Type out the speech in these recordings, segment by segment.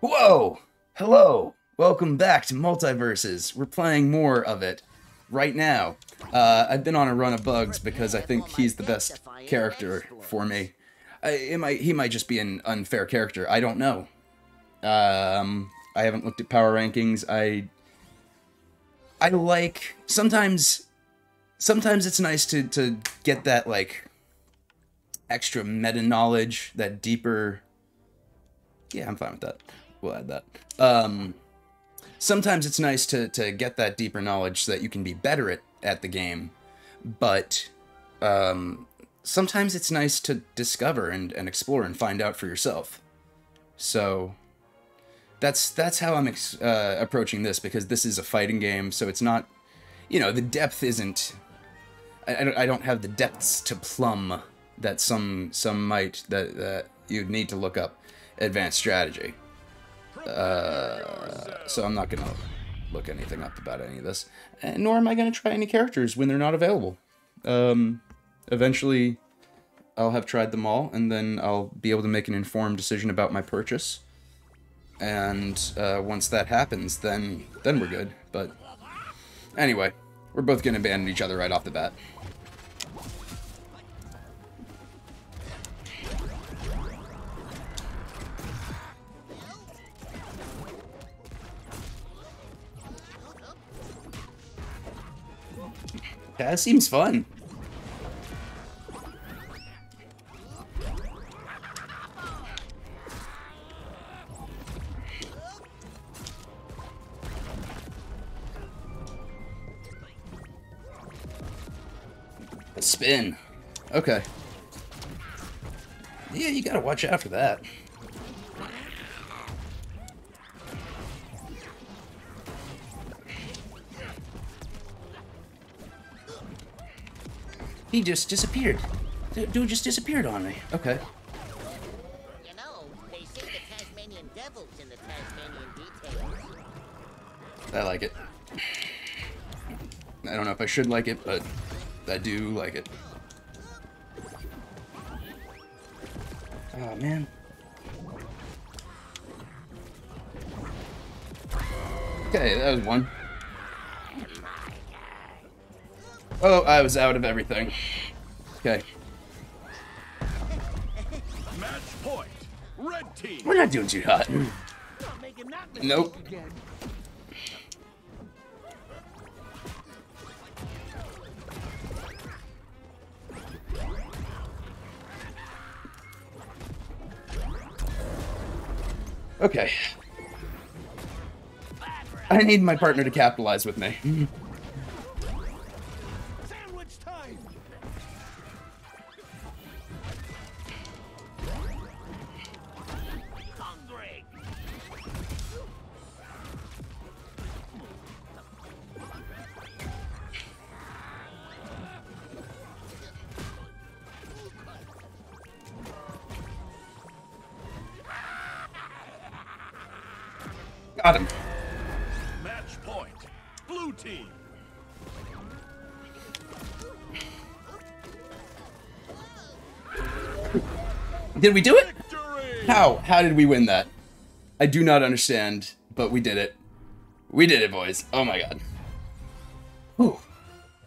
Whoa! Hello! Welcome back to MultiVersus. We're playing more of it right now. Uh, I've been on a run of bugs because I think he's the best character for me. I, might, he might just be an unfair character. I don't know. Um, I haven't looked at power rankings. I I like sometimes sometimes it's nice to to get that like extra meta knowledge, that deeper Yeah, I'm fine with that. We'll add that. Um sometimes it's nice to to get that deeper knowledge so that you can be better at at the game. But um sometimes it's nice to discover and, and explore and find out for yourself. So that's that's how I'm uh, approaching this because this is a fighting game, so it's not, you know, the depth isn't. I, I don't have the depths to plumb that some some might that that you'd need to look up advanced strategy. Uh, so I'm not gonna look anything up about any of this, and nor am I gonna try any characters when they're not available. Um, eventually, I'll have tried them all, and then I'll be able to make an informed decision about my purchase and uh, once that happens, then then we're good. But anyway, we're both gonna abandon each other right off the bat. That seems fun. A spin. Okay. Yeah, you gotta watch out for that. He just disappeared. Dude just disappeared on me. Okay. You know, they say the Tasmanian devil's in the Tasmanian details. I like it. I don't know if I should like it, but I do like it. Oh, man. Okay, that was one. Oh, I was out of everything. Okay. Match point. Red team. We're not doing too hot. Nope. Okay. I need my partner to capitalize with me. Did we do it? How? How did we win that? I do not understand, but we did it. We did it, boys. Oh my god. Whew.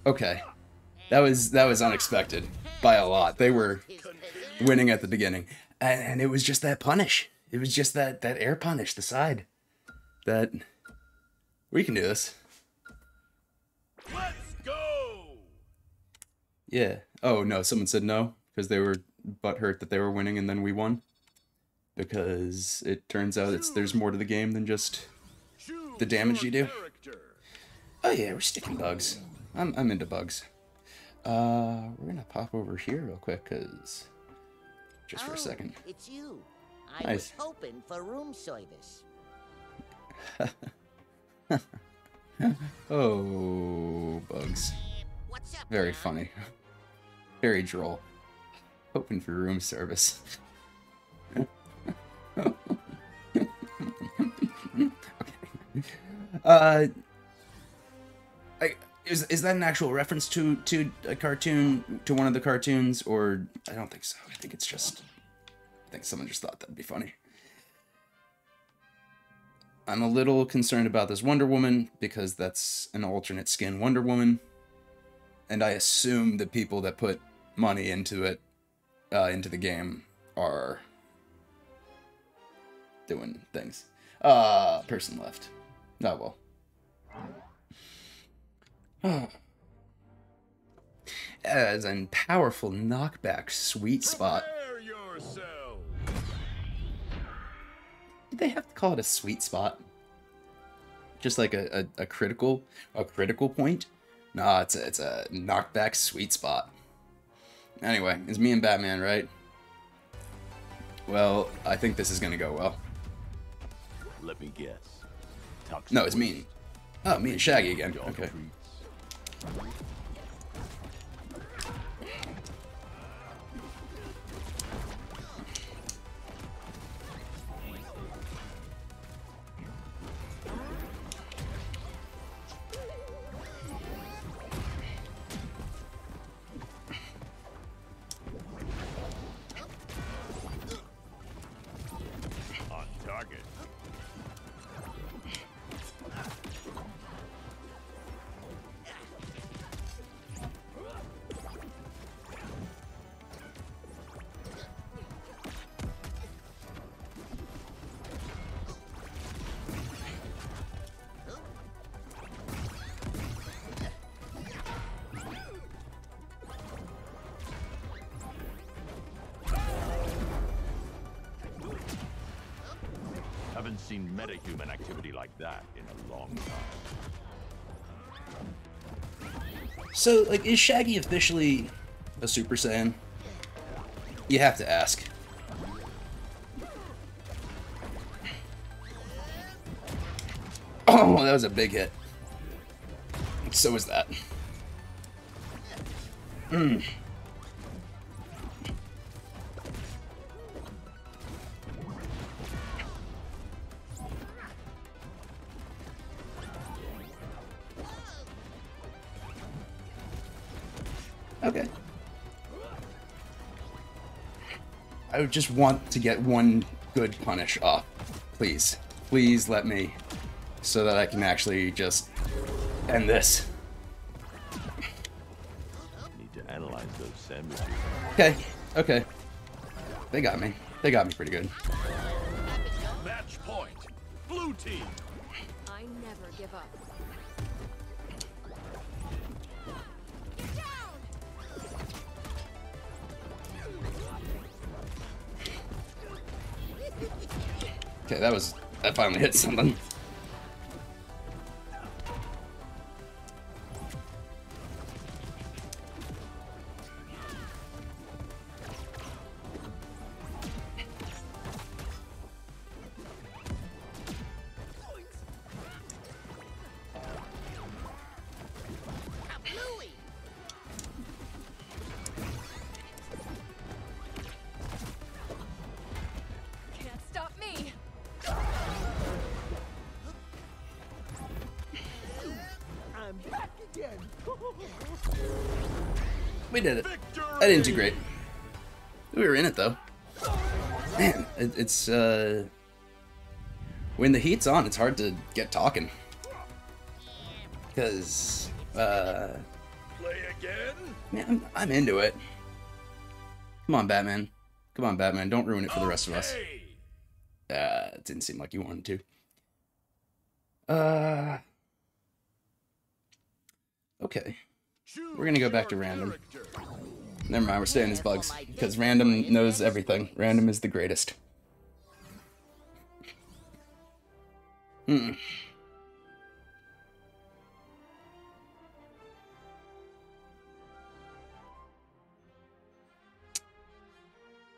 Okay. That was that was unexpected by a lot. They were winning at the beginning. And, and it was just that punish. It was just that that air punish, the side. That we can do this. Let's go. Yeah. Oh no, someone said no because they were butthurt that they were winning and then we won. Because it turns out it's there's more to the game than just The damage you do. Oh yeah, we're sticking bugs. I'm I'm into bugs. Uh, we're gonna pop over here real quick, cause just for Oh, a second. It's you. I Nice. was hoping for room service. Oh, bugs. Up? Very John? funny. Very droll. Hoping for room service. okay. Uh, is is that an actual reference to to a cartoon to one of the cartoons or I don't think so. I think it's just I think someone just thought that'd be funny. I'm a little concerned about this Wonder Woman because that's an alternate skin Wonder Woman. And I assume the people that put money into it, uh, into the game, are doing things. Uh, person left. Oh well. As a powerful knockback sweet spot. Did they have to call it a sweet spot? Just like a, a, a critical a critical point? Nah, it's a, it's a knockback sweet spot. Anyway, it's me and Batman, right? Well, I think this is gonna go well. Let me guess. Toxic No, it's me. Oh, me and Shaggy again. Okay. That in a long time. So, like, is Shaggy officially a Super Saiyan? You have to ask. Oh, that was a big hit. So was that. Mm. Okay. I would just want to get one good punish off. Please. Please let me. So that I can actually just end this. Need to analyze those sandwiches. Okay. Okay. They got me. They got me pretty good. Match point. Blue team. I never give up. Okay, that was that finally hit something. It's uh when the heat's on, it's hard to get talking. Cause uh Play again. man, I'm, I'm into it. Come on, Batman. Come on, Batman. Don't ruin it for the rest of us. Uh, it didn't seem like you wanted to. Uh. Okay. We're gonna go back to random. Never mind, we're staying as bugs. Because random knows everything. Random is the greatest.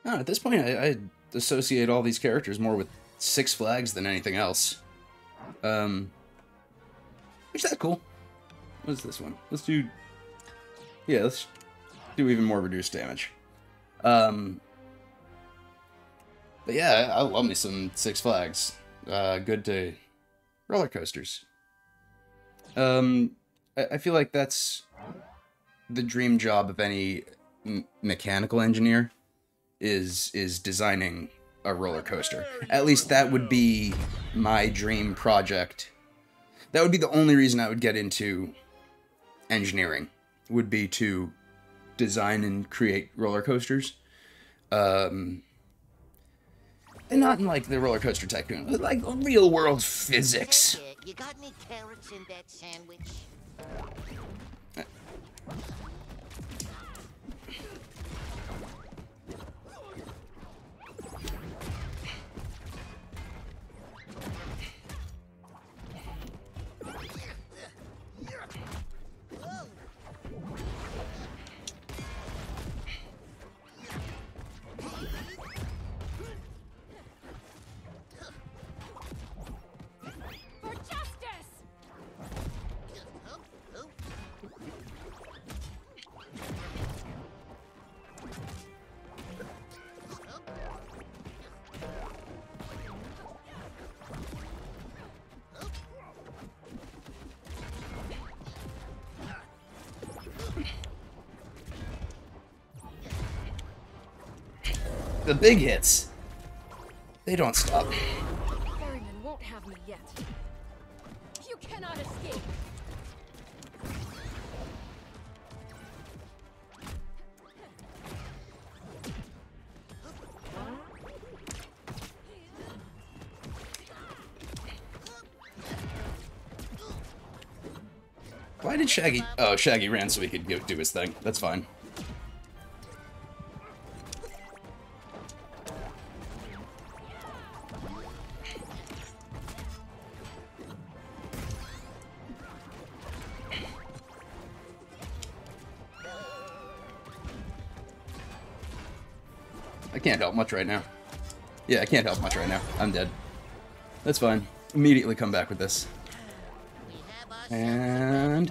Oh, at this point, I, I associate all these characters more with Six Flags than anything else. Um, which that's cool. What is this one? Let's do. Yeah, let's do even more reduced damage. Um, but yeah, I I love me some Six Flags. Uh, good to roller coasters. Um, I, I feel like that's the dream job of any mechanical engineer is is designing a roller coaster. At least that would be my dream project. That would be the only reason I would get into engineering. Would be to design and create roller coasters. Um, and not in like the roller coaster tycoon, but like real world physics. Hey, uh, you got any carrots in that sandwich? For big hits, they don't stop. Ferryman won't have me yet. You cannot escape! Why did Shaggy? Oh, Shaggy ran so he could go do his thing. That's fine. Help much right now. Yeah, I can't help much right now. I'm dead. That's fine. Immediately come back with this. And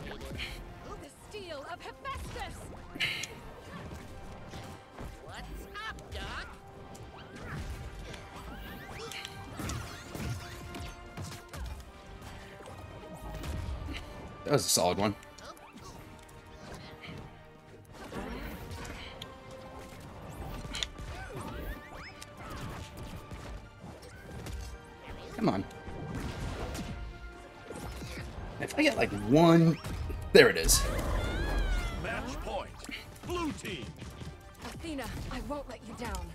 that was a solid one. One, there it is. Match point. Blue team. Athena, I won't let you down.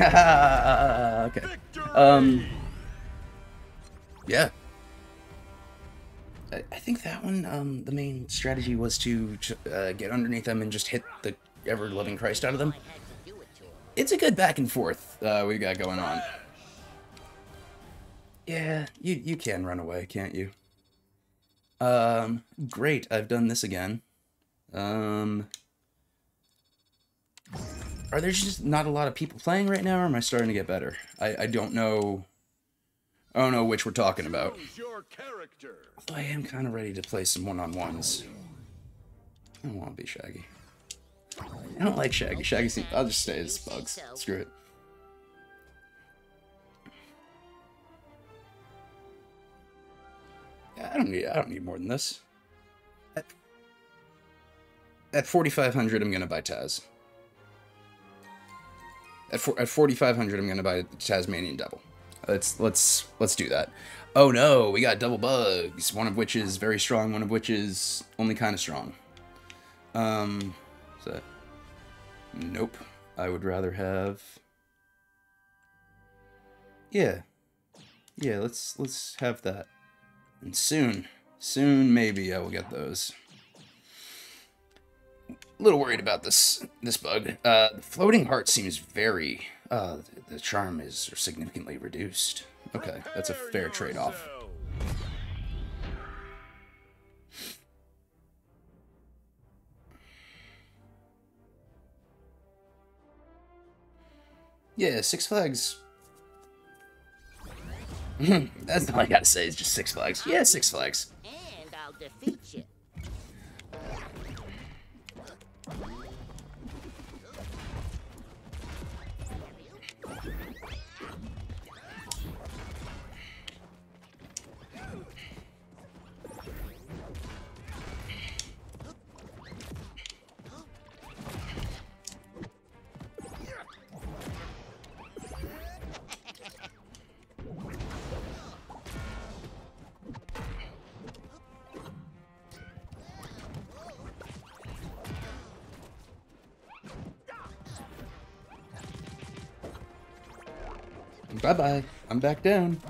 okay. Victory. Um. Yeah. I, I think that one, um, the main strategy was to uh, get underneath them and just hit the ever loving Christ out of them. I had to do it to him. It's a good back and forth uh, we got going on. Yeah, you you can run away, can't you? Um, great. I've done this again. Um, are there just not a lot of people playing right now, or am I starting to get better? I I don't know. I don't know which we're talking about. Your character. Although I am kind of ready to play some one-on-ones. I don't want to be Shaggy. I don't like Shaggy. Shaggy seems... I'll just stay as Bugs. Screw it. I don't need. I don't need more than this. At, at 4,500, I'm gonna buy Taz. At, four, at 4,500, I'm gonna buy Tasmanian Devil. Let's let's let's do that. Oh no, we got double bugs. One of which is very strong. One of which is only kind of strong. Um, is that? Nope. I would rather have. Yeah, yeah. Let's let's have that. And soon, soon maybe I will get those. A little worried about this this bug. Uh, the floating heart seems very. Uh, the charm is significantly reduced. Okay, that's a fair trade-off. Yeah, Six Flags. That's all I gotta say. Is just Six Flags. Yeah, Six Flags. And I'll defeat you. Bye bye. I'm back down.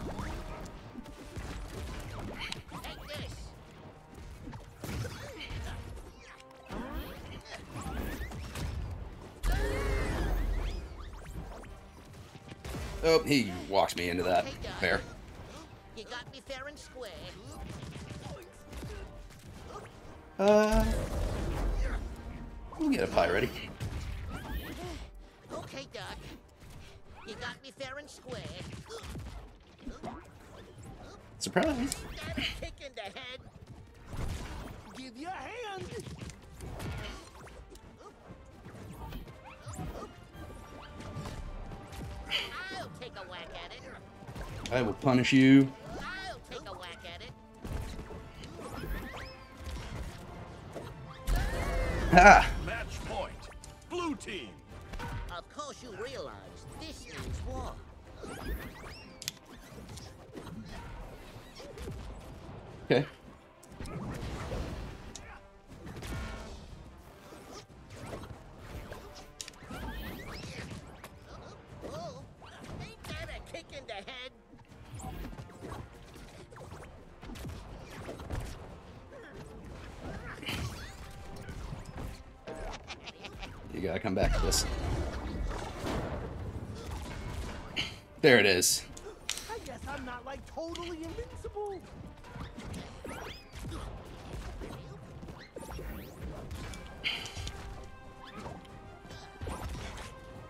Oh, he walked me into that. Fair. You got me fair and square. Uh, we'll get a pie ready. Okay, Doc. You got me fair and square. Surprise. Kick in the head. Give you a hand. I'll take a whack at it. I will punish you. I'll take a whack at it. Ha! Match point. Blue team. Of course you realize this means war. There it is. I guess I'm not like totally invincible.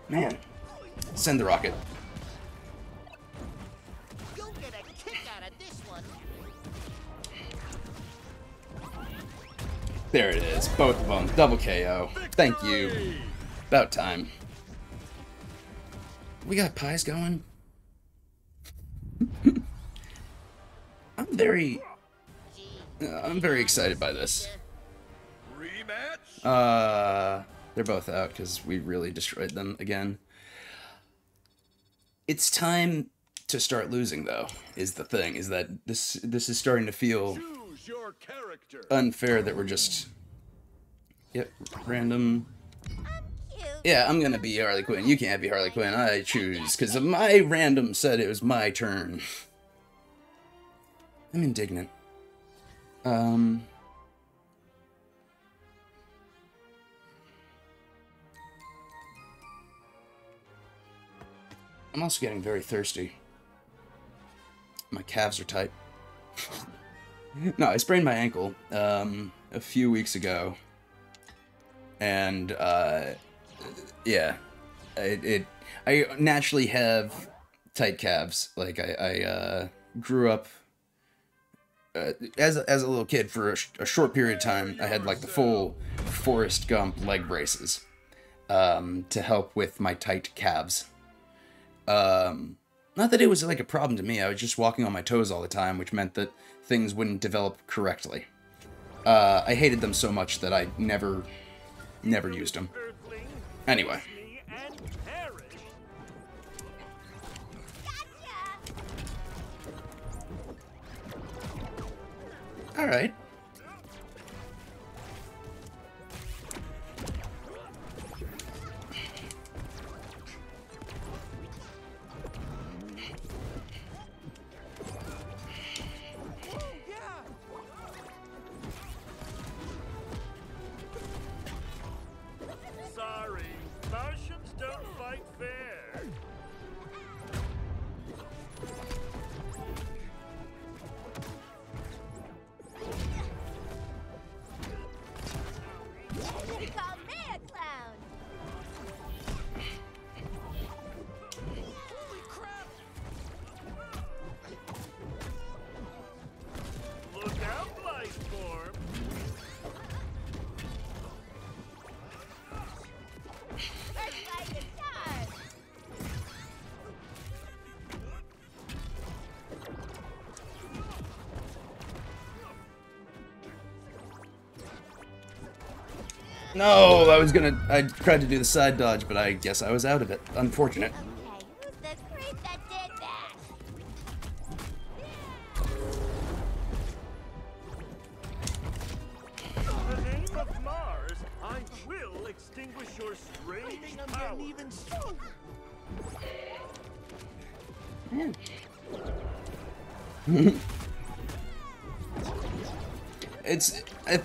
Man. Send the rocket. You'll get a kick out of this one. There it is. Both of them. Double KO. Thank you. About time. We got pies going. Very, uh, I'm very excited by this. Rematch. Uh, they're both out because we really destroyed them again. It's time to start losing, though. Is the thing is that this this is starting to feel your character. unfair that we're just yep random. Yeah, I'm gonna be Harley Quinn. You can't be Harley Quinn. I choose because my random said it was my turn. I'm indignant. Um. I'm also getting very thirsty. My calves are tight. no, I sprained my ankle um, a few weeks ago, and uh, yeah, it, it I naturally have tight calves. Like I, I uh, grew up uh, as as a little kid for a, sh- a short period of time. I had like the full Forrest Gump leg braces um, to help with my tight calves. Um, not that it was like a problem to me. I was just walking on my toes all the time, which meant that things wouldn't develop correctly. Uh, I hated them so much that I never, never used them. Anyway. All right. No, I was gonna. I tried to do the side dodge, but I guess I was out of it. Unfortunate.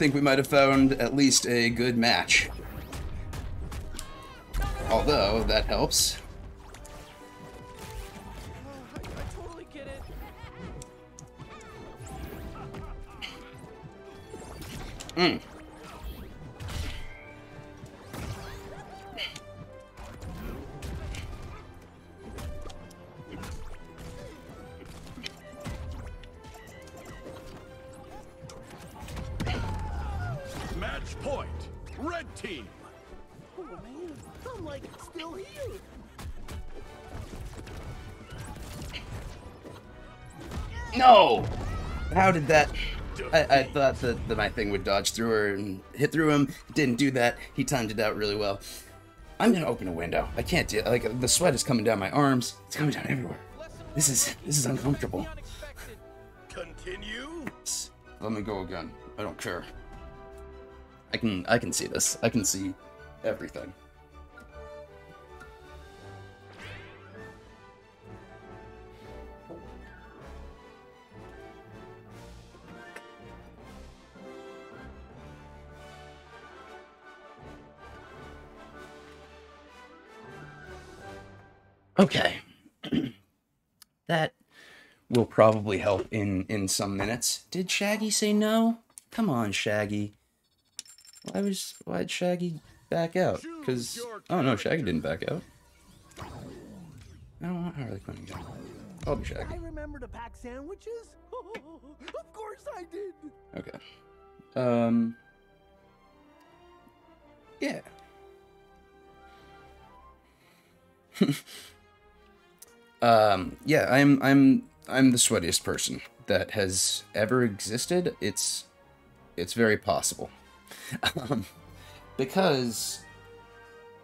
Think we might have found at least a good match. Although that helps. I, Red team. Oh man, I'm like still here. No! How did that? I, I thought that, that my thing would dodge through her and hit through him. Didn't do that. He timed it out really well. I'm gonna open a window. I can't do like the sweat is coming down my arms. It's coming down everywhere. This is this is uncomfortable. Continue. Let me go again. I don't care. I can I can see this. I can see everything. Okay. that will probably help in in some minutes. Did Shaggy say no? Come on, Shaggy. Why was why'd Shaggy back out? Because oh no, Shaggy didn't back out. I don't want Harley Quinn again. I'll be I remember to pack sandwiches. of course I did. Okay. Um. Yeah. um. Yeah. I'm. I'm. I'm the sweatiest person that has ever existed. It's. It's very possible. Um, because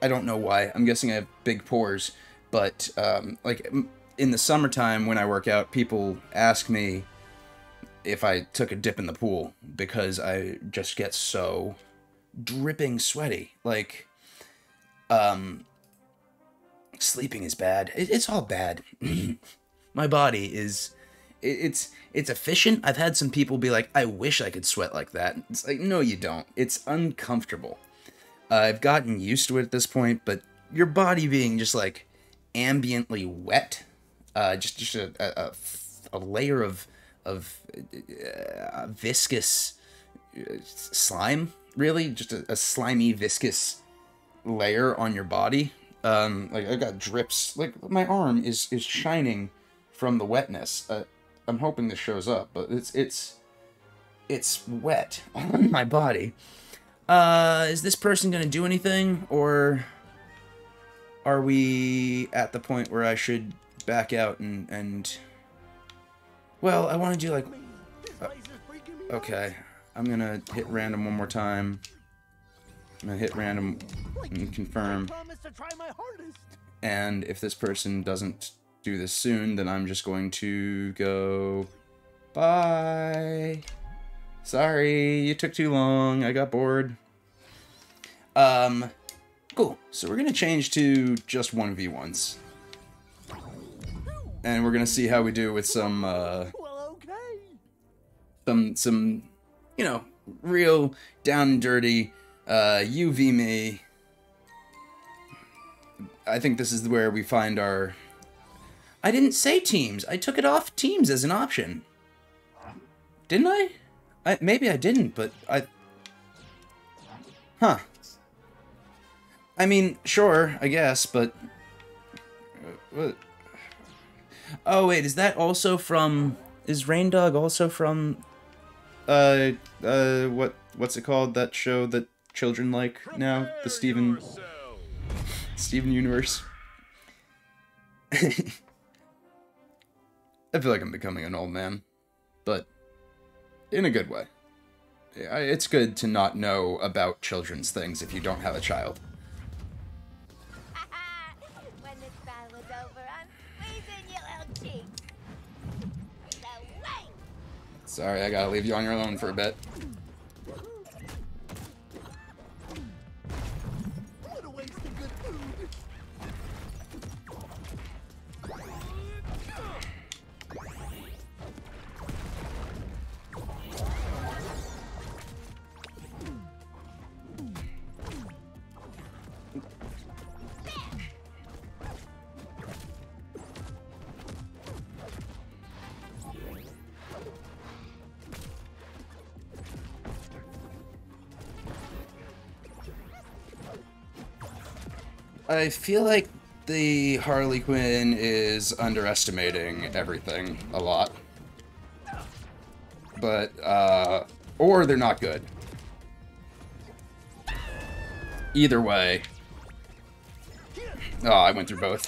I don't know why. I'm guessing I have big pores, but um, like in the summertime when I work out, people ask me if I took a dip in the pool because I just get so dripping sweaty. Like, um, sleeping is bad. It, it's all bad. My body is. It- It's it's efficient. I've had some people be like, "I wish I could sweat like that." It's like, no, you don't. It's uncomfortable. Uh, I've gotten used to it at this point, but your body being just like ambiently wet, uh, just just a, a, a layer of of uh, viscous uh, slime, really, just a, a slimy viscous layer on your body. Um, like I got drips. Like my arm is is shining from the wetness. Uh, I'm hoping this shows up, but it's it's it's wet on my body. Uh, is this person gonna do anything, or are we at the point where I should back out and and? Well, I want to do like out. okay. I'm gonna hit random one more time. I'm gonna hit random and confirm. And if this person doesn't do this soon, then I'm just going to go. Bye. Sorry, you took too long. I got bored. Um, cool. So we're gonna change to just one v ones, and we're gonna see how we do with some uh, Well, okay. some some, you know, real down and dirty uh, UV me. I think this is where we find our. I didn't say teams. I took it off teams as an option. Didn't I? I maybe I didn't, but I. Huh. I mean, sure, I guess, but. uh, what? Oh wait, is that also from? Is Reindog also from? Uh, uh, what what's it called? That show that children like now, the Steven Steven Universe. I feel like I'm becoming an old man, but in a good way. It's good to not know about children's things if you don't have a child. when this battle is over, I'm squeezing your little cheeks. So wait! Sorry, I gotta leave you on your own for a bit. I feel like the Harley Quinn is underestimating everything a lot. But, uh, or they're not good. Either way. Oh, I went through both.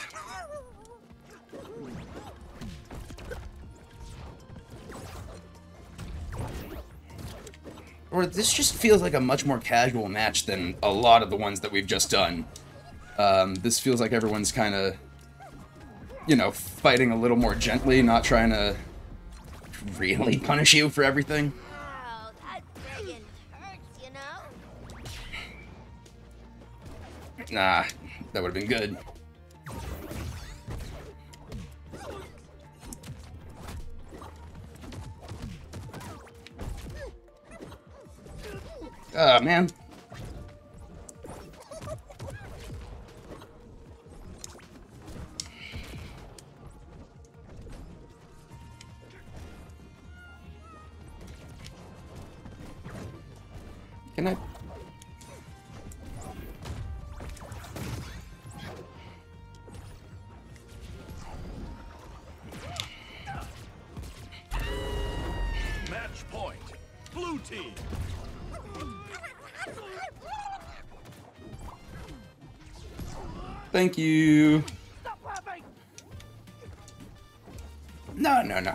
Or this just feels like a much more casual match than a lot of the ones that we've just done. Um, this feels like everyone's kind of, you know, fighting a little more gently, not trying to really punish you for everything. Ow, hurts, you know? Nah, that would have been good. Ah, man. Thank you. No, no, no.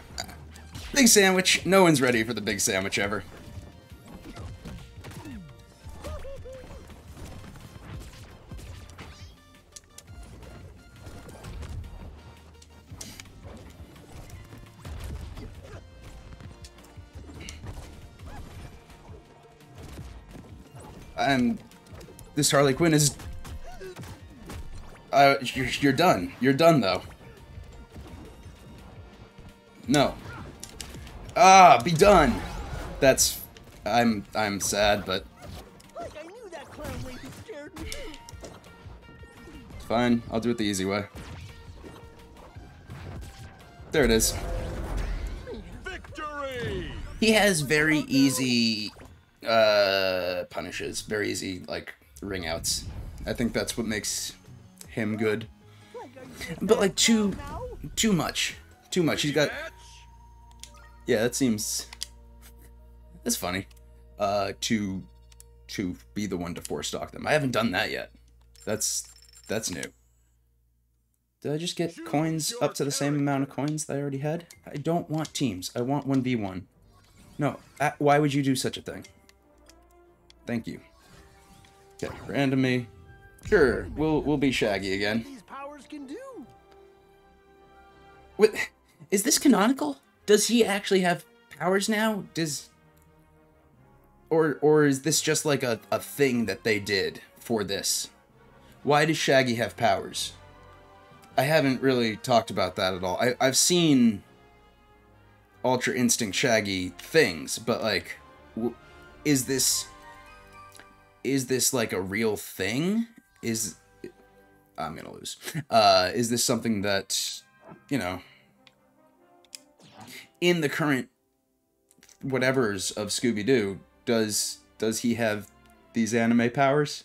Big sandwich. No one's ready for the big sandwich ever. And this Harley Quinn is. Uh, you're, you're done. You're done though. No. Ah, be done. That's. I'm. I'm sad, but Like I knew that clown lady scared me. fine. I'll do it the easy way. There it is. Victory! He has very easy uh punishes. Very easy like ring outs. I think that's what makes him good. Like, are you But like too too much. Too much. He's got Yeah, that seems that's funny. Uh to to be the one to four stock them. I haven't done that yet. That's that's new. Did I just get coins up to the same amount of coins that I already had? I don't want teams. I want 1v1. No, why would you do such a thing? Thank you. Okay, random me. Sure, we'll we'll be Shaggy again. These powers can do. What is this canonical? Does he actually have powers now? Does or or is this just like a, a thing that they did for this? Why does Shaggy have powers? I haven't really talked about that at all. I, I've seen Ultra Instinct Shaggy things, but like, w- is this is this like a real thing? Is I'm gonna lose. Uh, is this something that you know in the current whatever's of Scooby Doo? Does does he have these anime powers?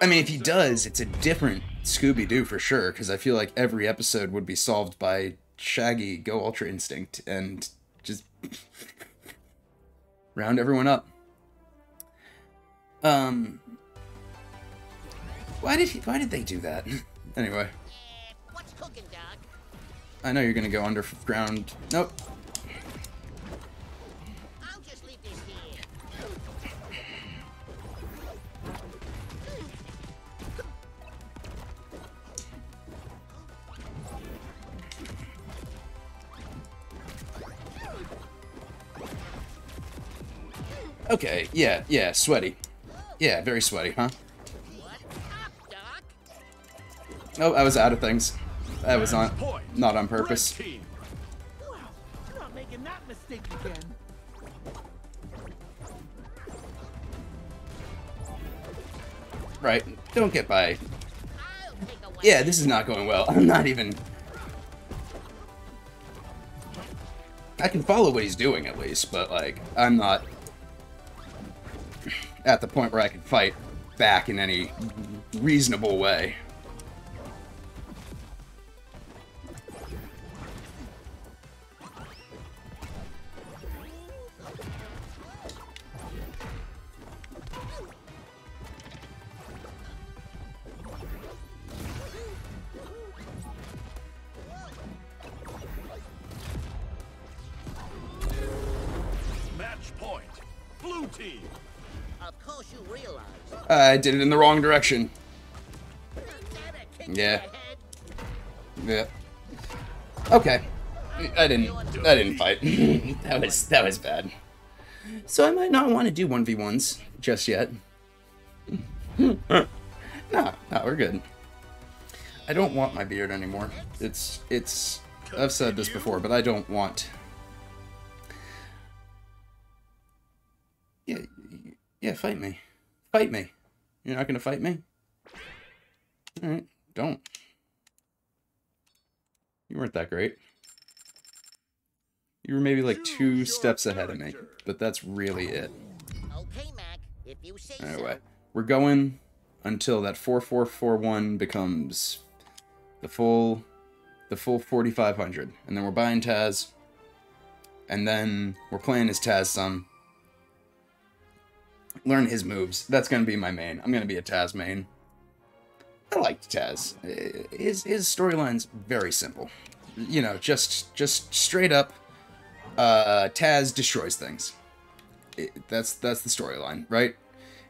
I mean, if he does, it's a different Scooby Doo for sure. Because I feel like every episode would be solved by Shaggy go Ultra Instinct and just round everyone up. Um, why did he? Why did they do that? anyway, what's cooking, Doc? I know you're gonna go underground. Nope. I'll just leave this here. Okay. Yeah. Yeah. Sweaty. Yeah. Very sweaty, huh? Oh, I was out of things. That was point. not on purpose. Right. Don't get by. Yeah, this is not going well. I'm not even. I can follow what he's doing at least, but like, I'm not at the point where I can fight. back in any reasonable way. I did it in the wrong direction. Yeah. Yeah. Okay. I didn't. I didn't fight. that was that was bad. So I might not want to do one v ones just yet. no, no, we're good. I don't want my beard anymore. It's it's. I've said this before, but I don't want. Yeah, yeah. Fight me, fight me. You're not gonna fight me. All right, don't. You weren't that great. You were maybe like two steps ahead of me, but that's really it. Okay, Mac. If you say Anyway, so. we're going until that 4441 becomes the full the full 4500 and then we're buying Taz and then we're playing as Taz some learn his moves. That's going to be my main. I'm going to be a Taz main. I liked Taz. Uh, His his storyline's very simple. You know, just just straight up uh Taz destroys things. It- that's that's the storyline, right?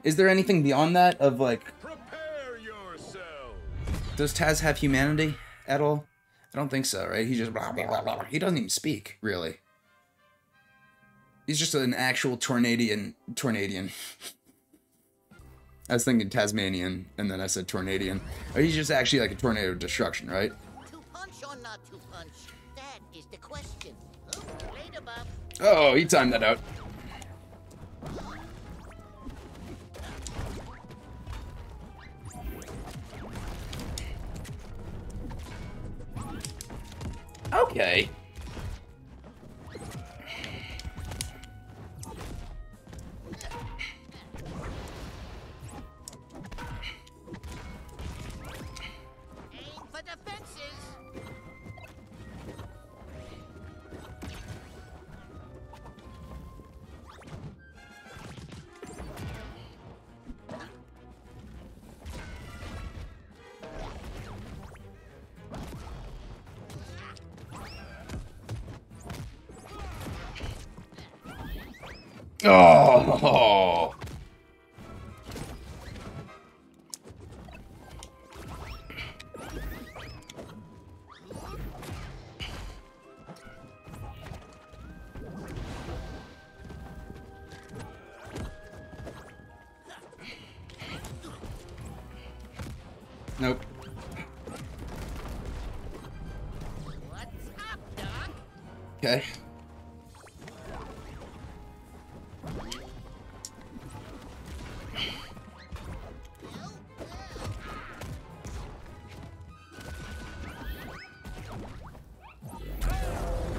Is there anything beyond that of like Prepare yourself. does Taz have humanity at all? I don't think so, right? He just blah, blah, blah, blah. he doesn't even speak, really. He's just an actual Tornadian Tornadian. I was thinking Tasmanian, and then I said Tornadian. Or he's just actually like a tornado of destruction, right? To punch or not to punch? That is the question. Oh, later, Oh, he timed that out. Okay.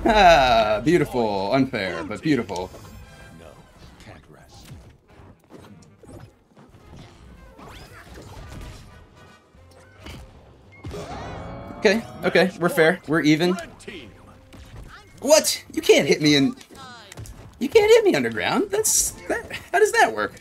Beautiful. Unfair, but beautiful. No, can't rest. Okay, okay, we're fair. We're even. What? You can't hit me in. You can't hit me underground. That's that. How does that work?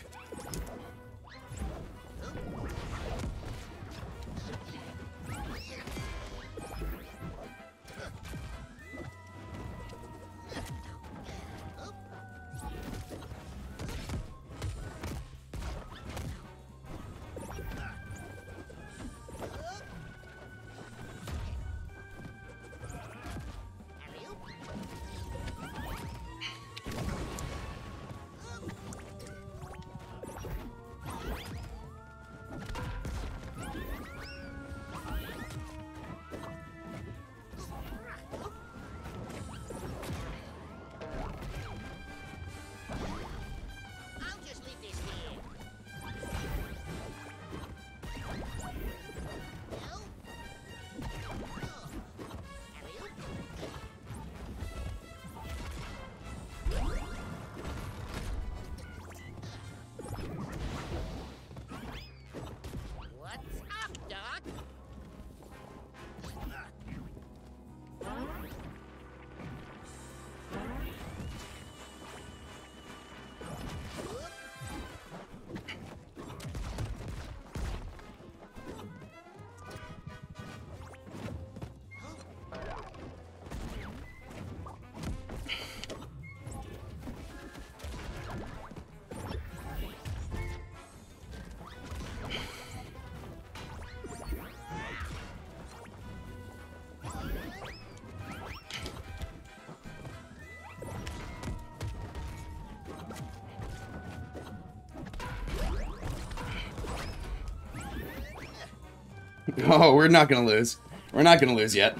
Oh, we're not gonna lose. We're not gonna lose yet.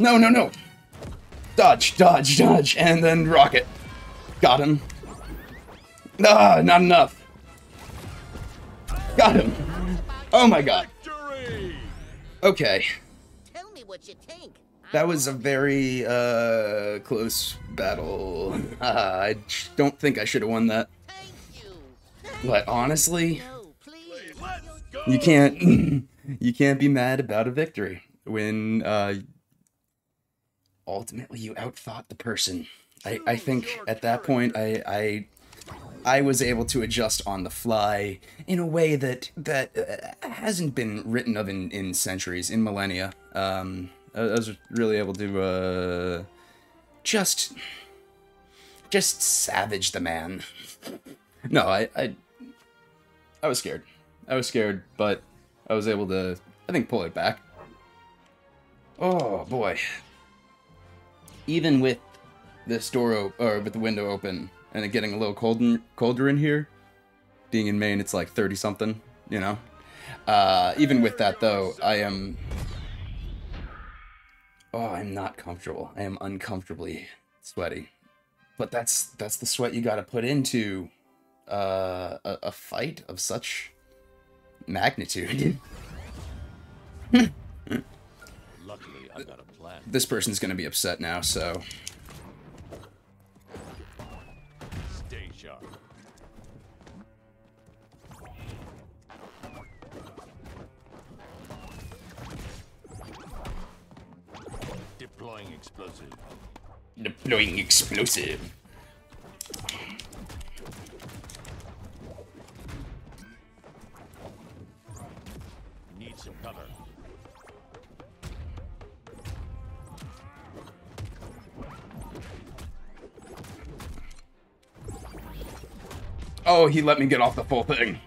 No, no, no. Dodge, dodge, dodge, and then rocket. Got him. Ah, not enough. Got him. Oh my god. Okay. Tell me what you think. That was a very uh close battle. Uh, I don't think I should have won that. But honestly, No, please. Let's go! you can't you can't be mad about a victory when uh ultimately you outthought the person. I, I think at that point I I I was able to adjust on the fly in a way that that uh, hasn't been written of in, in centuries, in millennia. Um, I, I was really able to uh, just just savage the man. no, I, I I was scared. I was scared, but I was able to I think pull it back. Oh boy. Even with this door or with the window open and it getting a little cold colder colder in here, being in Maine it's like 30 something, you know. Uh, even with that though, I am Oh, I'm not comfortable. I am uncomfortably sweaty. But that's that's the sweat you got to put into uh, a, a fight of such magnitude. this person's gonna be upset now, so Stay sharp. Deploying explosive. deploying explosive. Oh, he let me get off the full thing.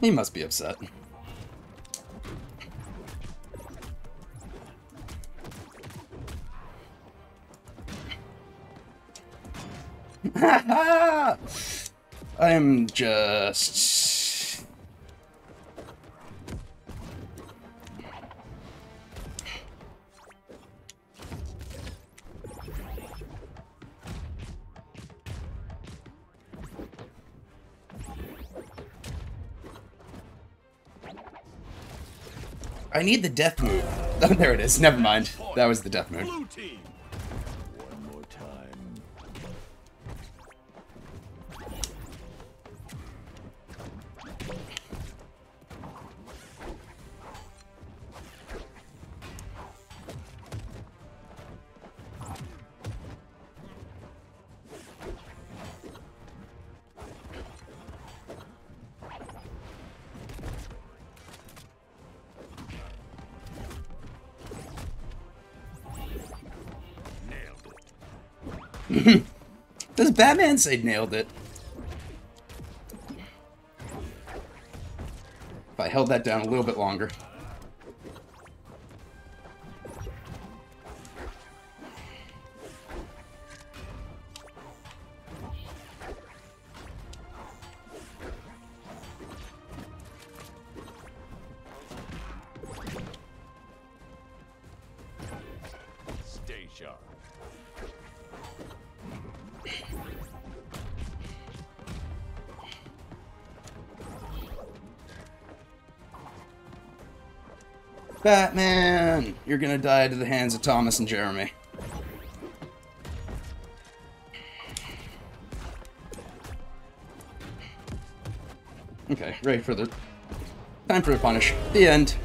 He must be upset. I'm just need the death move. Oh, there it is. Never mind. That was the death move. Batman say nailed it? If I held that down a little bit longer. Batman! You're gonna die to the hands of Thomas and Jeremy. Okay, ready for the... Time for the punish. The end.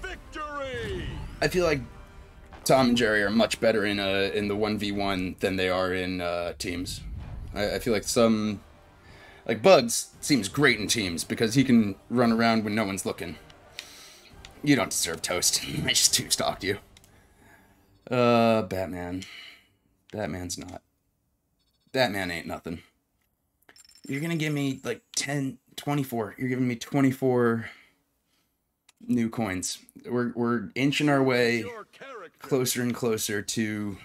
Victory! I feel like Tom and Jerry are much better in uh in the one v one than they are in uh, teams. I, I feel like some Like Bugs seems great in teams because he can run around when no one's looking. You don't deserve toast. I just two stalked you. Uh, Batman. Batman's not. Batman ain't nothing. You're gonna give me like 10, 24. You're giving me 24 new coins. We're, we're inching our way closer and closer to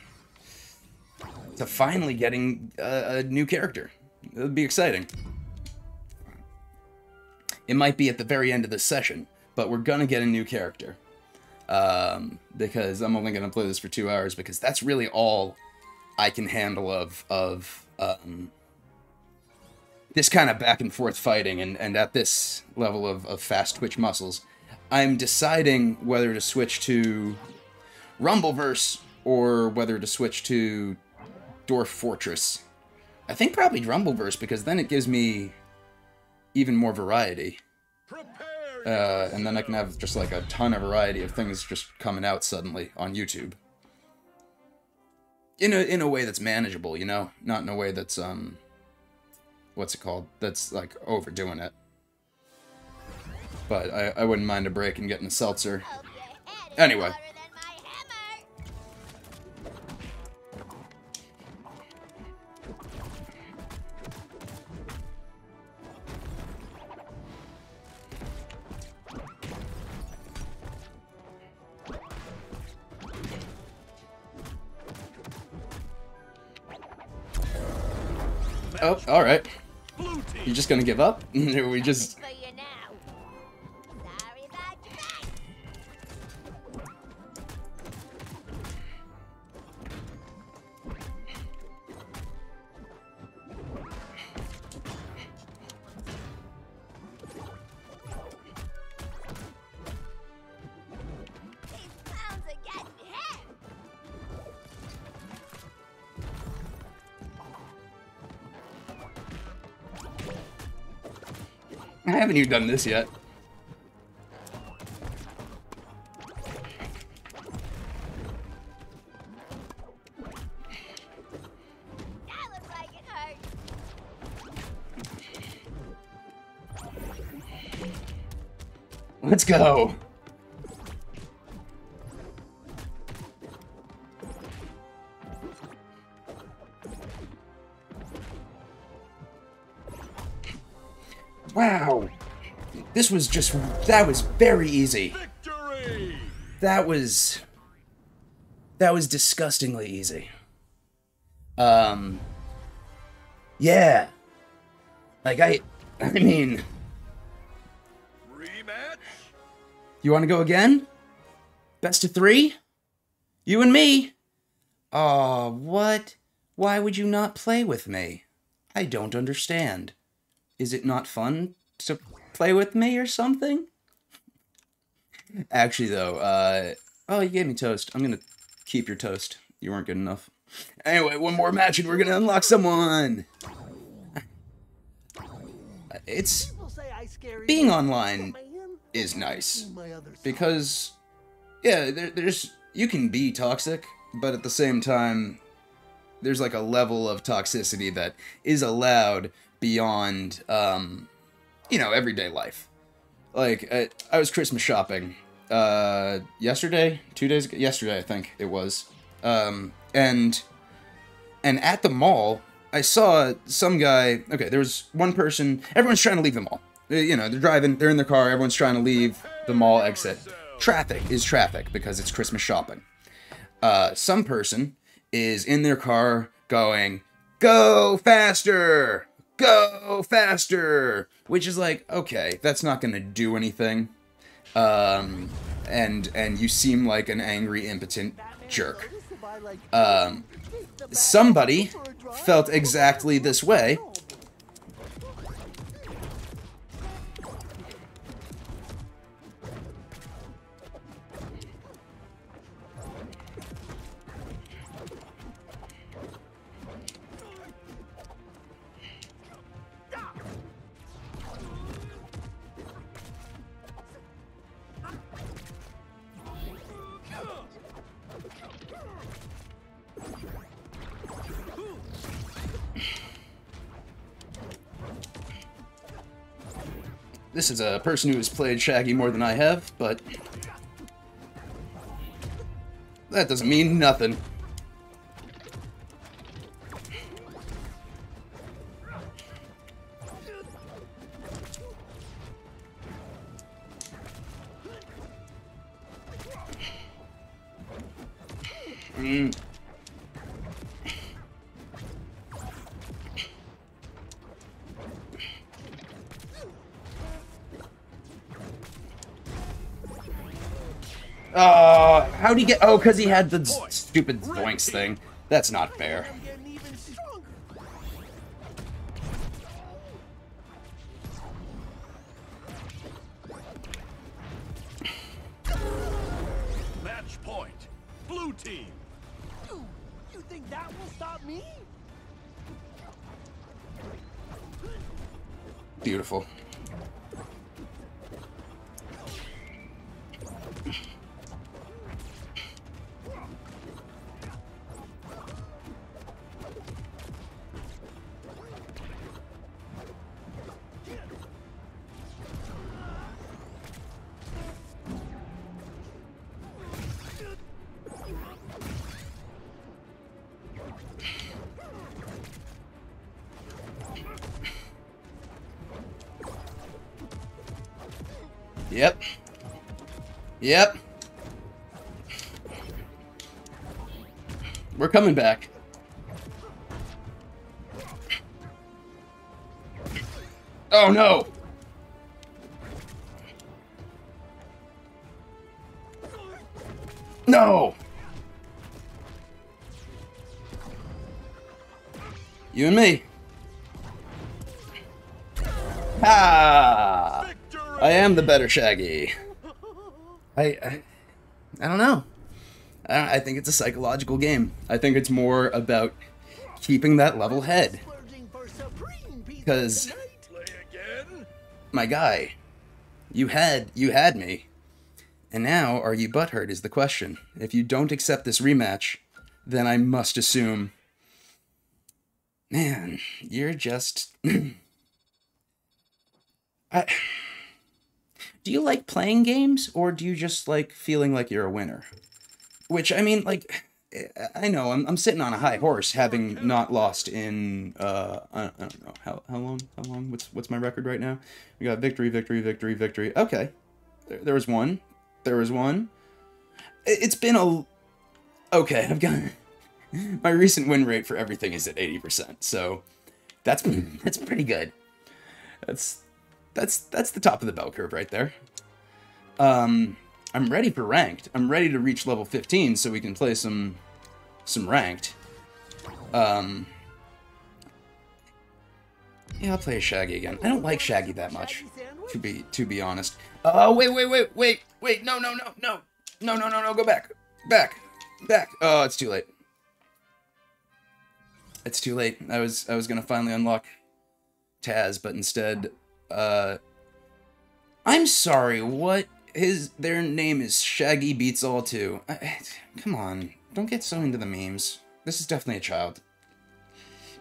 to finally getting a, a new character. It would be exciting. It might be at the very end of this session, but we're gonna get a new character. Um, because I'm only gonna play this for two hours because that's really all I can handle of of um, this kind of back and forth fighting and, and at this level of, of fast twitch muscles. I'm deciding whether to switch to Rumbleverse or whether to switch to Dwarf Fortress. I think probably Rumbleverse because then it gives me even more variety. Prepare Uh, and then I can have just like a ton of variety of things just coming out suddenly on YouTube. In a in a way that's manageable, you know, not in a way that's um, what's it called? That's like overdoing it. But I, I wouldn't mind a break and getting a seltzer. Anyway. Oh, all right. You're just gonna give up? we just haven't even done this yet. Let's go. This was just that was very easy. Victory. That was that was disgustingly easy. Um yeah. Like I I mean, Rematch. you want to go again? Best of 3? You and me? Aw, what? Why would you not play with me? I don't understand. Is it not fun to play with me or something? Actually, though, uh, oh, you gave me toast. I'm gonna keep your toast. You weren't good enough. Anyway, one more match and we're gonna unlock someone. It's being online is nice because yeah there, there's you can be toxic but at the same time there's like a level of toxicity that is allowed beyond um you know everyday life. Like I, I was christmas shopping uh yesterday two days ago yesterday i think it was um and and at the mall i saw some guy okay there was one person everyone's trying to leave the mall. Uh, you know they're driving they're in their car everyone's trying to leave the mall exit. Traffic is traffic because it's christmas shopping. Uh some person is in their car going go faster go faster which is like okay that's not gonna do anything. Um and and you seem like an angry impotent jerk. Um somebody felt exactly this way This is a person who has played Shaggy more than I have, but that doesn't mean nothing. How'd he get? Oh, because he had the stupid Zoinks thing. That's not fair. Yep. We're coming back. Oh no! No! You and me. Victory. I am the better Shaggy. I, I, I don't know. I, I think it's a psychological game. I think it's more about keeping that level head. Because-. My guy, you had you had me, and now are you butthurt? Is the question. If you don't accept this rematch, then I must assume. Man, you're just. I. Do you like playing games, or do you just like feeling like you're a winner? Which I mean, like, I know I'm, I'm sitting on a high horse, having not lost in uh I, I don't know how how long how long what's what's my record right now? We got victory, victory, victory, victory. Okay, there, there was one, there was one. It, it's been a okay. I've got my recent win rate for everything is at eighty percent, so that's that's pretty good. That's that's that's the top of the bell curve right there. Um, I'm ready for ranked. I'm ready to reach level 15 so we can play some some ranked. Um, yeah, I'll play Shaggy again. I don't like Shaggy that much, to be to be honest. Oh, uh, wait, wait, wait, wait, wait. No, no, no, no. No, no, no, no. Go back. Back. Back. Oh, it's too late. It's too late. I was I was going to finally unlock Taz, but instead uh, I'm sorry. What his their name is Shaggy Beats All Two. I, come on, don't get so into the memes. This is definitely a child,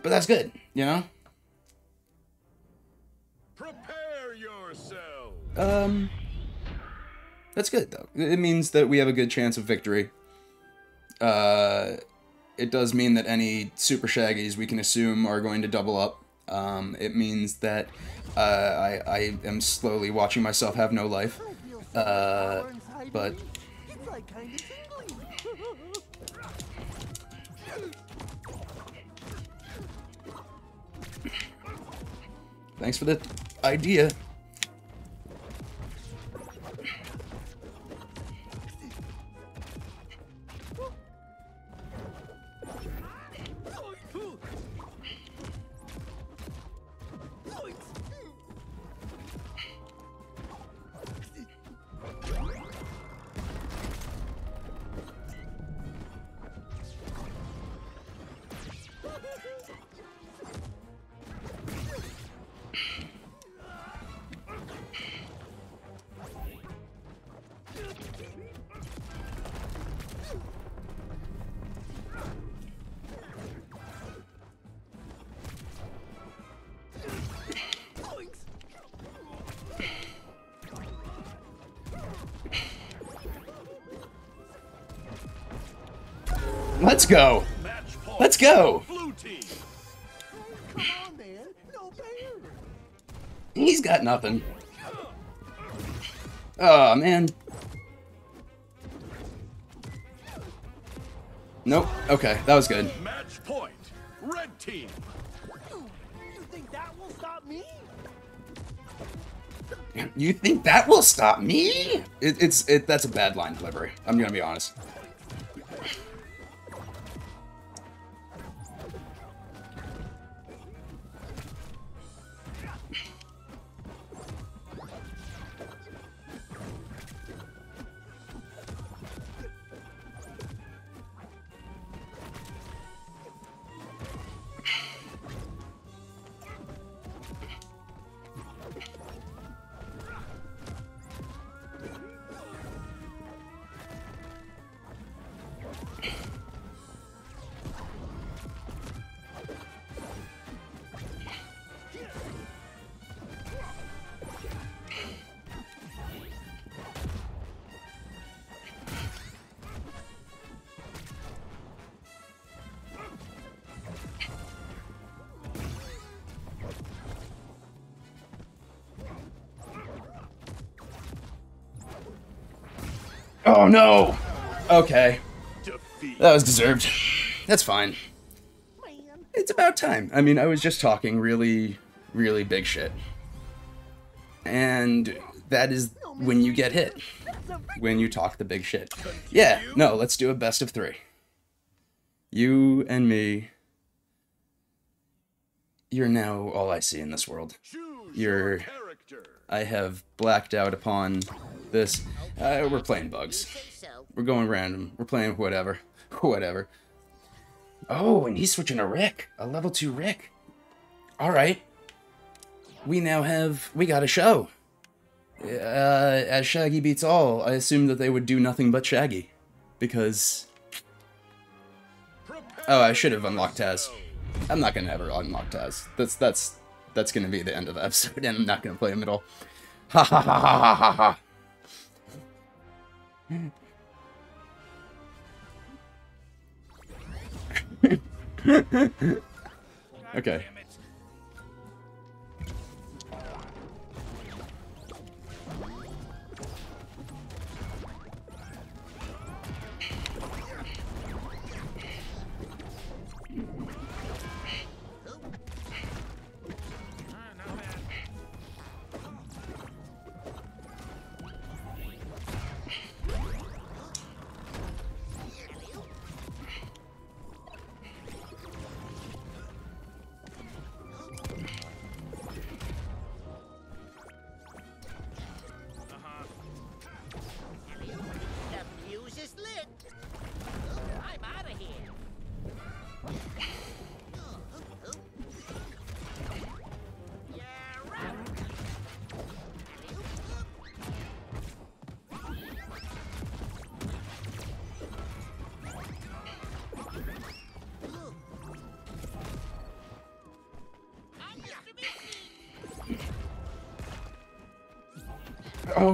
but that's good, you know. Prepare yourself. Um, that's good though. It means that we have a good chance of victory. Uh, it does mean that any Super Shaggies we can assume are going to double up. Um, it means that uh, I, I am slowly watching myself have no life. Uh, but-. Thanks for the idea. Let's go. Let's go. Blue team. Come on, man. No fair. He's got nothing. Oh, man. Nope. Okay, that was good. Match point. Red team. You think that will stop me? You think that will stop me? It, it's it. That's a bad line delivery. I'm gonna be honest. Oh no. Okay, Defeat. that was deserved. That's fine. Man. It's about time. I mean, I was just talking really, really big shit. And that is when you get hit. When you talk the big shit. Yeah, no, let's do a best of three. You and me. You're now all I see in this world. You're- your character. I have blacked out upon this. Uh, we're playing bugs. so. We're going random. We're playing whatever. Whatever. Oh, and he's switching a Rick. A level 2 Rick. Alright. We now have. We got a show. Uh, as Shaggy beats all, I assumed that they would do nothing but Shaggy. Because. Oh, I should have unlocked Taz. I'm not gonna ever unlock Taz. That's that's that's gonna be the end of the episode, and I'm not gonna play him at all. Ha ha ha ha ha ha ha. Okay.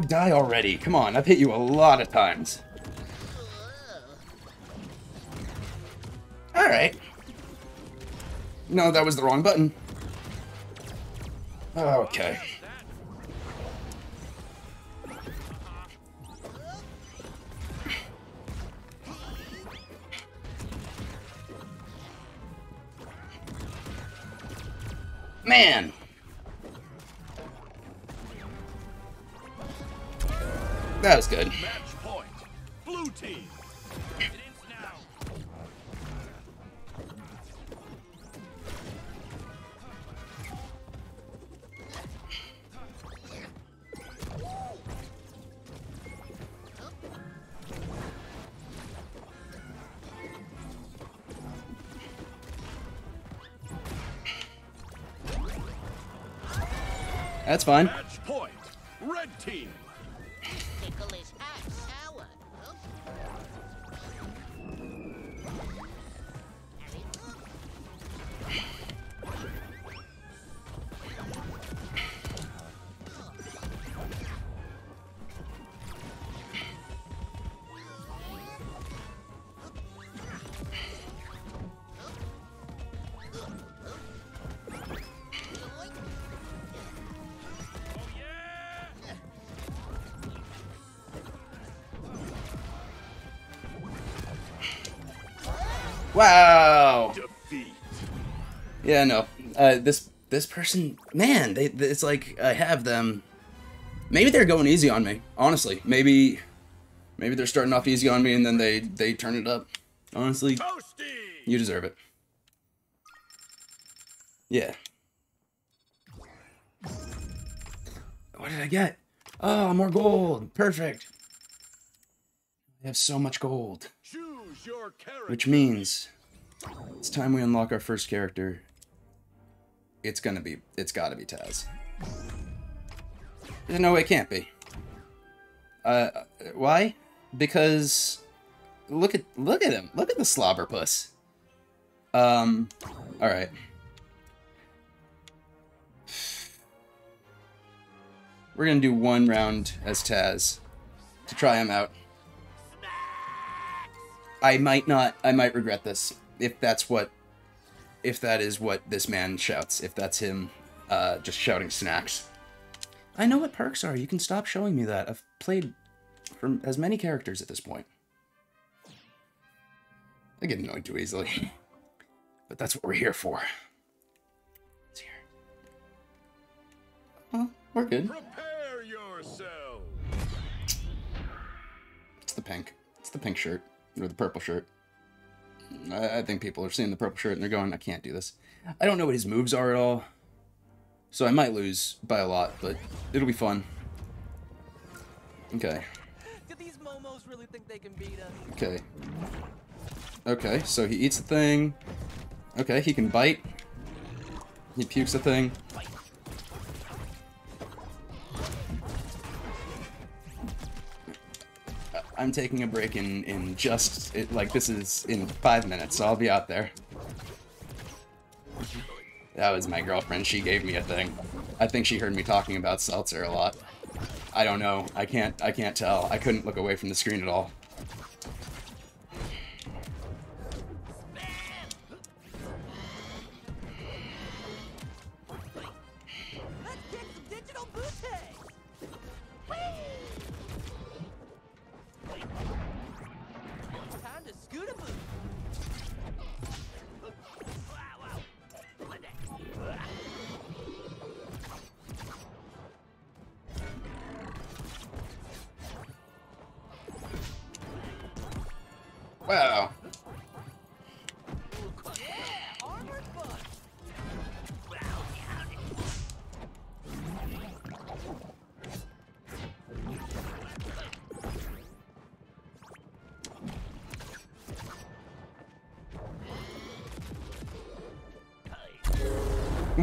Die already. Come on, I've hit you a lot of times. Alright. No, that was the wrong button. Okay. Man! That was good. Match point. Blue team. That's fine. Yeah, no. Uh, this this person, man, they, it's like I have them. Maybe they're going easy on me. Honestly, maybe maybe they're starting off easy on me and then they they turn it up. Honestly, you deserve it. Yeah. What did I get? Oh, more gold. Perfect. I have so much gold. Choose your character. Which means it's time we unlock our first character. It's gonna be, it's gotta be Taz. There's no way it can't be. Uh, why? Because look at look at him. Look at the slobber puss. Um, all right. We're gonna do one round as Taz to try him out. I might not. I might regret this if that's what, if that is what this man shouts. If that's him, uh, just shouting snacks. I know what perks are. You can stop showing me that. I've played from as many characters at this point. I get annoyed too easily, but that's what we're here for. It's here. Well, we're good. Prepare yourself. It's the pink. It's the pink shirt or the purple shirt. I, I think people are seeing the purple shirt and they're going, "I can't do this." I don't know what his moves are at all, so I might lose by a lot, but it'll be fun. Okay. Do these momos really think they can beat us? Okay. Okay, so he eats the thing. Okay, he can bite. He pukes the thing. I'm taking a break in in just it, like this is in five minutes, so I'll be out there. That was my girlfriend. She gave me a thing. I think she heard me talking about seltzer a lot. I don't know. I can't. I can't tell. I couldn't look away from the screen at all.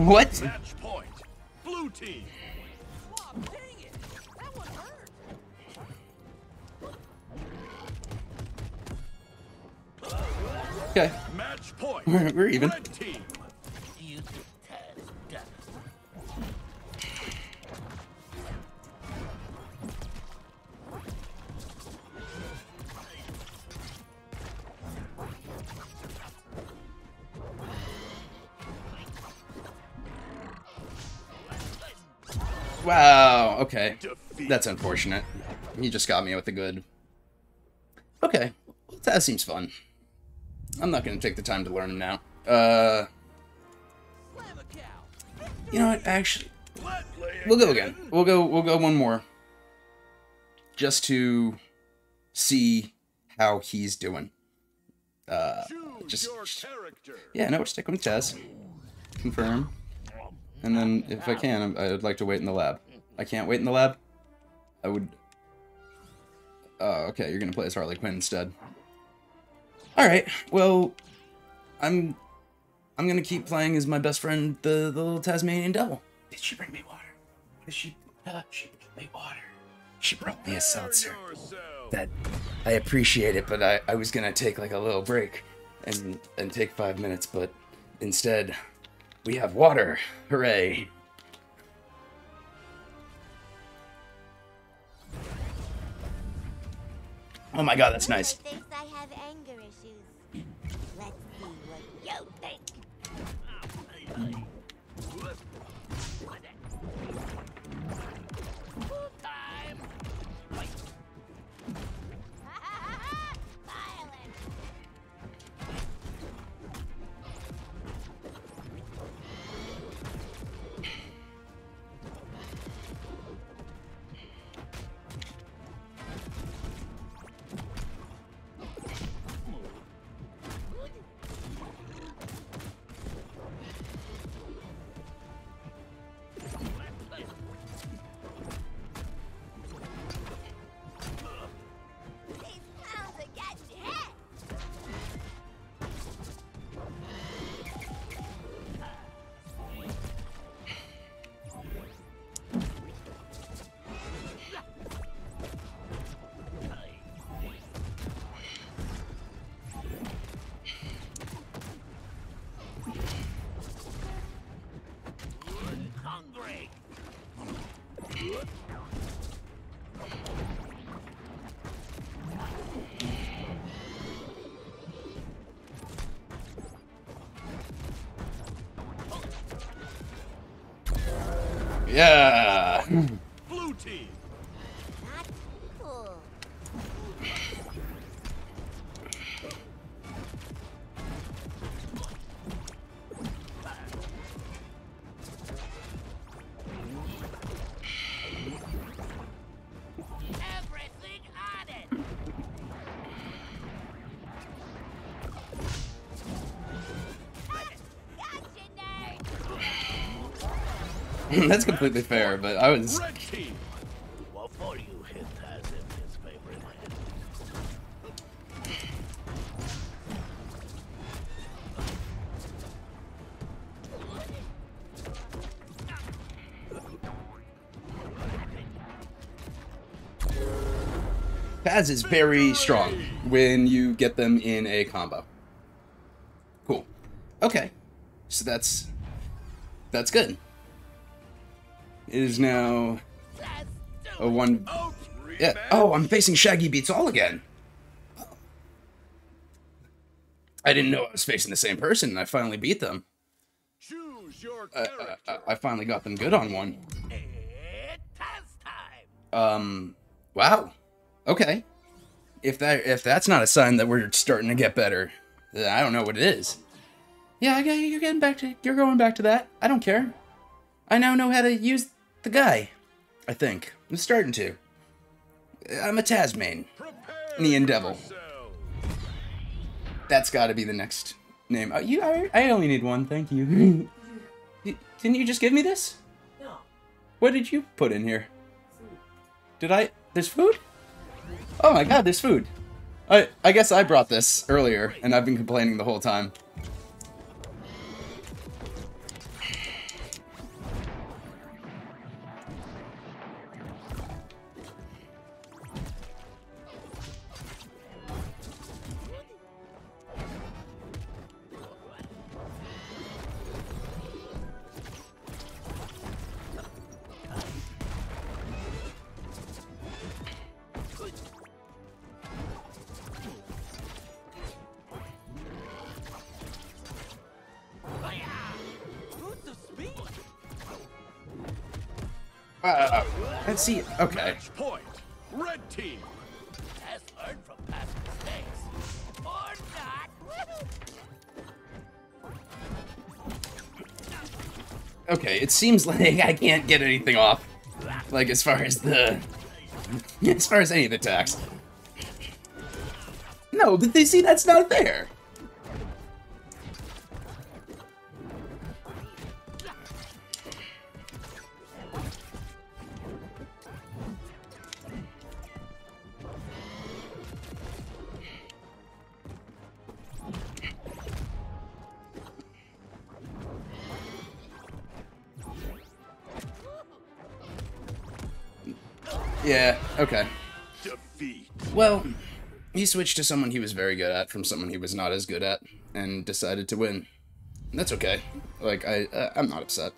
What? Match point. Blue team. Aw, dang it! That one hurt. Okay. Match point. We're- we're even. Wow. Okay. That's unfortunate. He just got me with the good. Okay. That seems fun. I'm not gonna take the time to learn him now. Uh, Slam a cow. you know what? Actually, we'll go again. We'll go. We'll go one more. Just to see how he's doing. Uh, just- yeah. No, we're sticking with Taz. Confirm. And then, if I can, I'd like to wait in the lab. I can't wait in the lab. I would. Oh, okay. You're gonna play as Harley Quinn instead. All right. Well, I'm. I'm gonna keep playing as my best friend, the the little Tasmanian devil. Did she bring me water? Did she? Uh, she brought me water. She brought me a seltzer. That I appreciate it, but I, I was gonna take like a little break and and take five minutes, but instead we have water. Hooray! Oh my god, that's nice. Yeah. That's completely fair, but I was Red team. Before you hit Taz in his favorite land. Taz is very strong when you get them in a combo. Cool. Okay. So that's that's good. It is now a one. Yeah. Oh, I'm facing Shaggy Beats All again. I didn't know I was facing the same person, and I finally beat them. Choose your I, character. I, I- I finally got them good on one. It's time. Um, wow. Okay. If that if that's not a sign that we're starting to get better, then I don't know what it is. Yeah, you're getting back to you're going back to that. I don't care. I now know how to use the guy. I think I'm starting to. I'm a Tasman. Neon Devil. That's got to be the next name. Uh, you, I, I only need one. Thank you. Didn't you just give me this? No. What did you put in here? Did I? There's food? Oh my god, there's food. I I guess I brought this earlier, and I've been complaining the whole time. Seems like I can't get anything off. Like as far as the as far as any of the attacks. No, but they see that's not fair. Switched to someone he was very good at from someone he was not as good at and decided to win. That's okay. Like I uh, I'm not upset.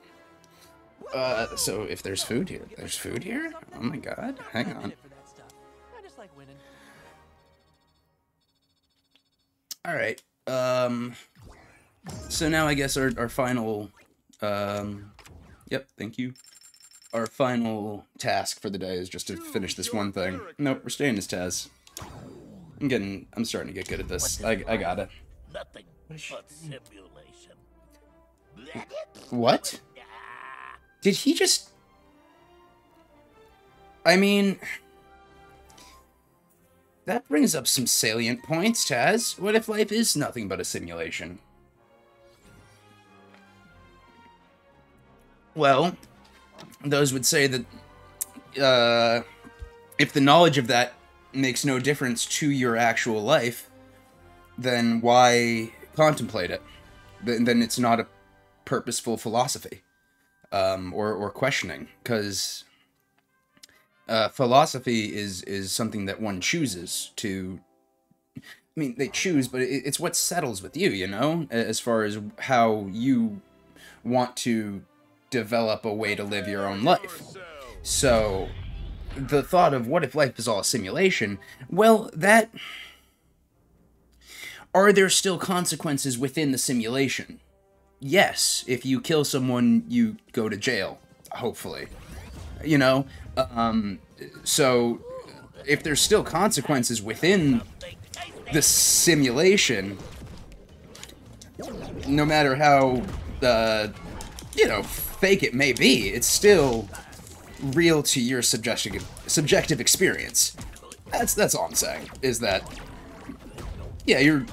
Uh so if there's food here, there's food here? Oh my god. Hang on. for that stuff. I just like winning. All right. Um so now I guess our our final um yep, thank you. Our final task for the day is just to finish this one thing. Nope, we're staying as Taz. I'm getting I'm starting to get good at this. I I got it. Nothing but simulation. What? Did he just. I mean. That brings up some salient points, Taz. What if life is nothing but a simulation? Well, those would say that uh, if the knowledge of that makes no difference to your actual life, then why contemplate it? Then, then it's not a purposeful philosophy um, or or questioning because uh, philosophy is is something that one chooses to. I mean, they choose, but it, it's what settles with you, you know, as far as how you want to develop a way to live your own life. So, the thought of what if life is all a simulation? Well, that. Are there still consequences within the simulation? Yes. If you kill someone, you go to jail, hopefully. You know? Um, so, if there's still consequences within the simulation, no matter how, uh, you know, fake it may be, it's still real to your subjective subjective experience. That's that's all I'm saying. Is that yeah, you're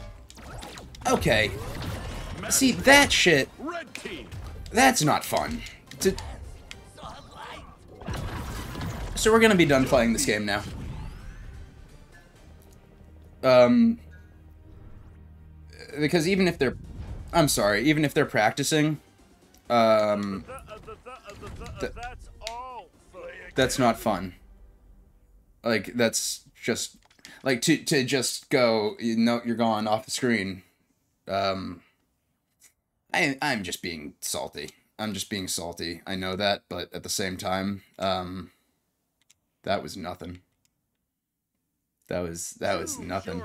okay. See that shit. That's not fun. To... So we're gonna be done playing this game now. Um, because even if they're, I'm sorry, even if they're practicing, um, Th- that's not fun. Like that's just like to to just go. You know, you're gone off the screen. Um, I I'm just being salty. I'm just being salty. I know that, but at the same time, um, that was nothing. That was that was nothing.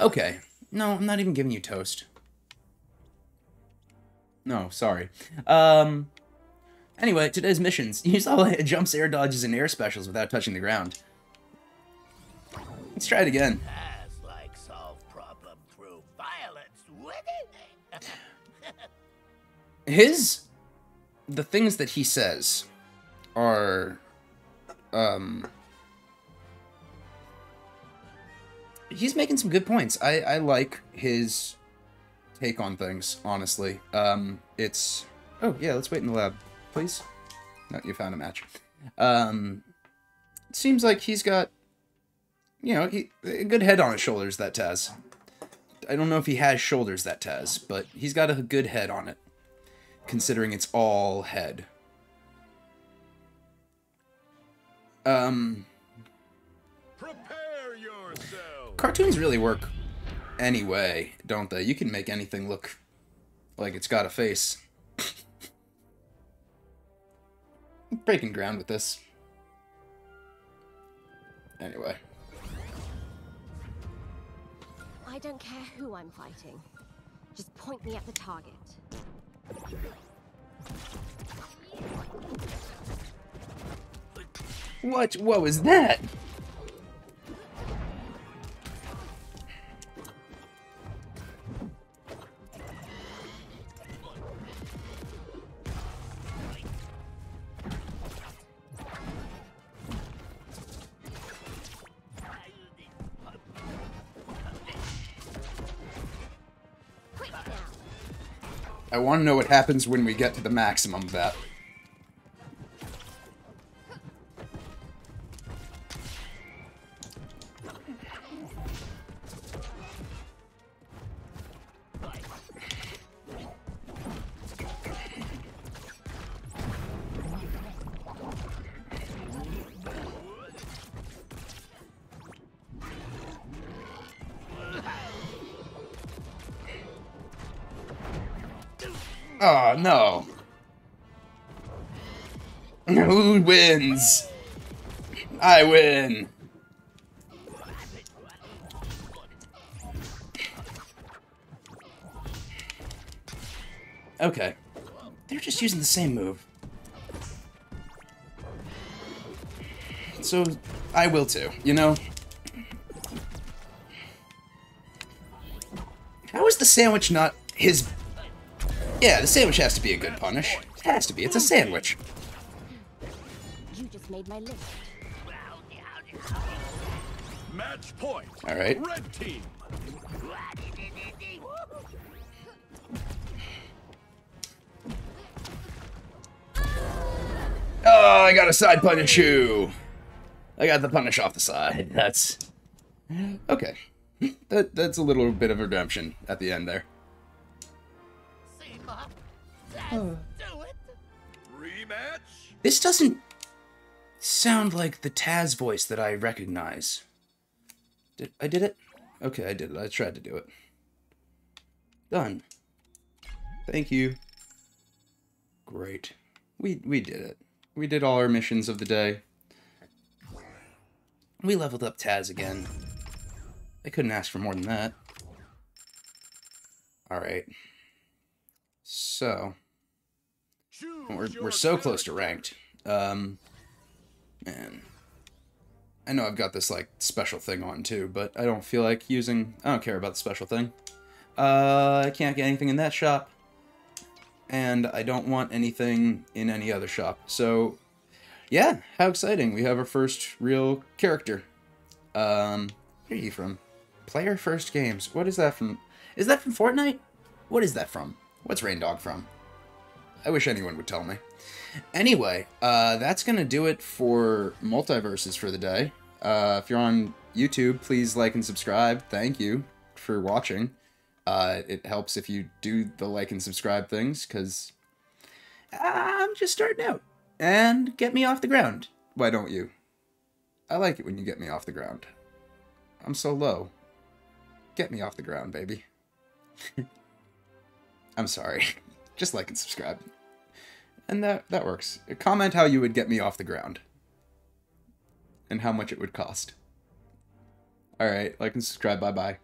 Okay. No, I'm not even giving you toast. No, sorry. Um. Anyway, today's missions. Use all jumps, air dodges, and air specials without touching the ground. Let's try it again. Like solve problem through violence. His, the things that he says, are, um. He's making some good points. I I like his take on things. Honestly, um, it's. Oh yeah, let's wait in the lab, please. No, you found a match. Um, it seems like he's got, you know, he, a good head on his shoulders. That Taz. I don't know if he has shoulders. That Taz, but he's got a good head on it, considering it's all head. Um, Prepare yourself. cartoons really work anyway, don't they? You can make anything look like it's got a face. Breaking ground with this. Anyway. I don't care who I'm fighting. Just point me at the target. What? What was that? I want to know what happens when we get to the maximum of Oh no. Who wins? I win. Okay. They're just using the same move. So, I will too, you know? How is the sandwich not his yeah, the sandwich has to be a good punish. It has to be. It's a sandwich. You just made my list. Match point. All right. Red team. Oh, I got a side punish you. I got the punish off the side. That's okay. That that's a little bit of redemption at the end there. See, Mom? Let's do it. Rematch. This doesn't sound like the Taz voice that I recognize. Did I did it? Okay, I did it. I tried to do it. Done. Thank you. Great. We we did it. we did all our missions of the day. We leveled up Taz again. I couldn't ask for more than that. Alright. So, we're, we're so close to ranked. Um, man. I know I've got this, like, special thing on, too, but I don't feel like using... I don't care about the special thing. Uh, I can't get anything in that shop. And I don't want anything in any other shop. So, yeah, how exciting. We have our first real character. Um, where are you from? Player First Games. What is that from? Is that from Fortnite? What is that from? What's Reindog from? I wish anyone would tell me. Anyway, uh, that's going to do it for MultiVersus for the day. Uh, if you're on YouTube, please like and subscribe. Thank you for watching. Uh, it helps if you do the like and subscribe things, because I'm just starting out. And get me off the ground. Why don't you? I like it when you get me off the ground. I'm so low. Get me off the ground, baby. I'm sorry. Just like and subscribe. And that that works. Comment how you would get me off the ground. And how much it would cost. Alright, like and subscribe. Bye bye.